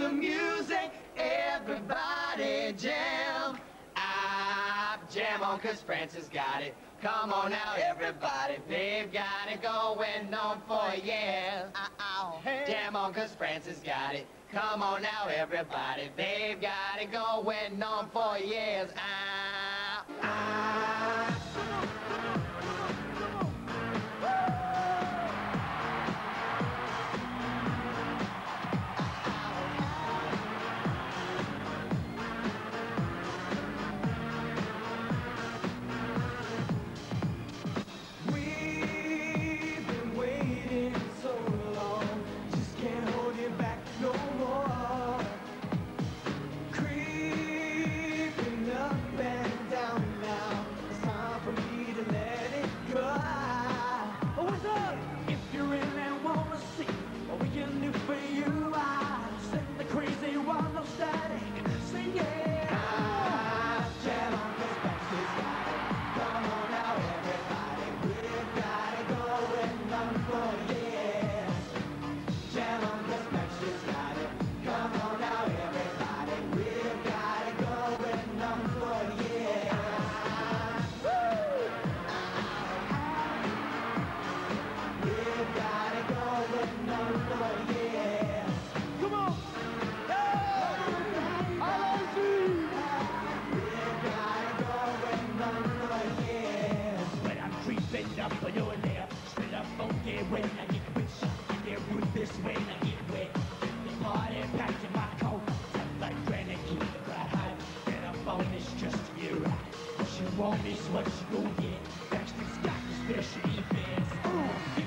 the music, everybody jam. I jam on cause Francis got it. Come on now, everybody, they've got it going on for years. Uh-oh. Jam on cause Francis got it. Come on now, everybody, they've got it going on for years. Ah, ah. when I get wet. The water packed in my coat, like granite, got hot, and I'm on just to get right. What you want is what you gon' get. Backstreet's got the special events. Ooh.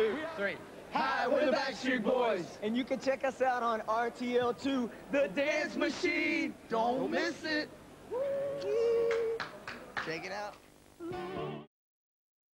two, three. Hi, we're the Backstreet Boys. And you can check us out on RTL2, The Dance Machine. Don't miss it. Check it out.